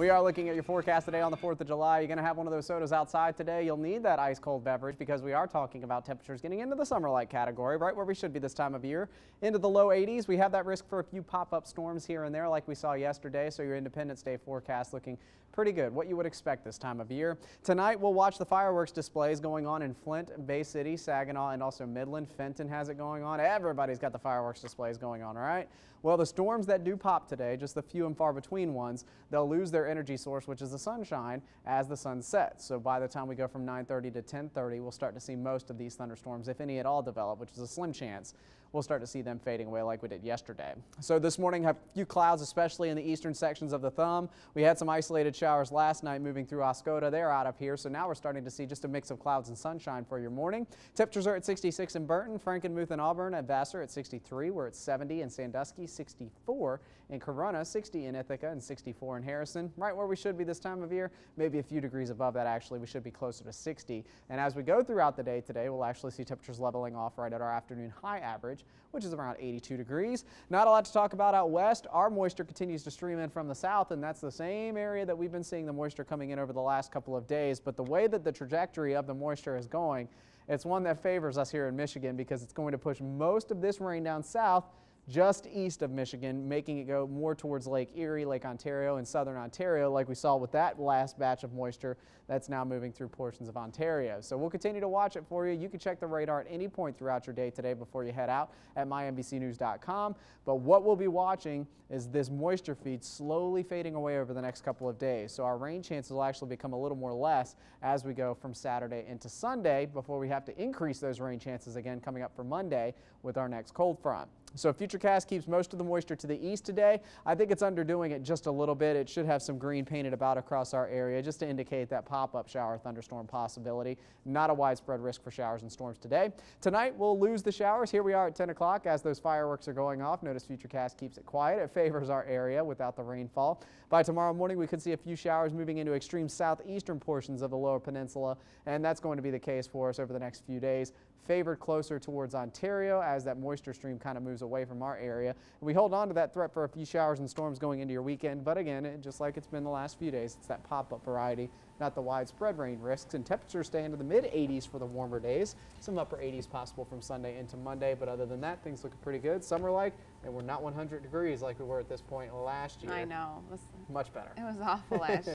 We are looking at your forecast today on the 4th of July. You're going to have one of those sodas outside today. You'll need that ice cold beverage because we are talking about temperatures getting into the summer-like category, right where we should be this time of year. Into the low 80s. We have that risk for a few pop-up storms here and there like we saw yesterday. So your Independence Day forecast looking pretty good. What you would expect this time of year. Tonight we'll watch the fireworks displays going on in Flint, Bay City, Saginaw, and also Midland. Fenton has it going on. Everybody's got the fireworks displays going on, right? Well, the storms that do pop today, just the few and far between ones, they'll lose their energy source, which is the sunshine, as the sun sets. So by the time we go from 9.30 to 10.30, we'll start to see most of these thunderstorms, if any at all, develop, which is a slim chance. We'll start to see them fading away like we did yesterday. So this morning, have a few clouds, especially in the eastern sections of the thumb. We had some isolated showers last night moving through Oscoda. They're out of here, so now we're starting to see just a mix of clouds and sunshine for your morning. Temperatures are at 66 in Burton, Frankenmuth and Auburn, at Vassar at 63. We're at 70 in Sandusky, 64 in Corona, 60 in Ithaca, and 64 in Harrison. Right where we should be this time of year, maybe a few degrees above that actually. We should be closer to 60. And as we go throughout the day today, we'll actually see temperatures leveling off right at our afternoon high average, which is around 82 degrees. Not a lot to talk about out west. Our moisture continues to stream in from the south, and that's the same area that we've been seeing the moisture coming in over the last couple of days. But the way that the trajectory of the moisture is going, it's one that favors us here in Michigan because it's going to push most of this rain down south just east of Michigan, making it go more towards Lake Erie, Lake Ontario, and southern Ontario, like we saw with that last batch of moisture that's now moving through portions of Ontario. So we'll continue to watch it for you. You can check the radar at any point throughout your day today before you head out at minbcnews.com. But what we'll be watching is this moisture feed slowly fading away over the next couple of days. So our rain chances will actually become a little more less as we go from Saturday into Sunday before we have to increase those rain chances again coming up for Monday with our next cold front. So Futurecast keeps most of the moisture to the east today. I think it's underdoing it just a little bit. It should have some green painted about across our area just to indicate that pop-up shower thunderstorm possibility. Not a widespread risk for showers and storms today. Tonight we'll lose the showers. Here we are at 10 o'clock as those fireworks are going off. Notice Futurecast keeps it quiet. It favors our area without the rainfall. By tomorrow morning we could see a few showers moving into extreme southeastern portions of the lower peninsula and that's going to be the case for us over the next few days. Favored closer towards Ontario as that moisture stream kind of moves away from our area. We hold on to that threat for a few showers and storms going into your weekend, but again, it, just like it's been the last few days, it's that pop-up variety, not the widespread rain risks. And temperatures stay into the mid-80s for the warmer days. Some upper 80s possible from Sunday into Monday, but other than that, things look pretty good. Summer-like, and we're not 100 degrees like we were at this point last year. I know. Much better. It was awful last year.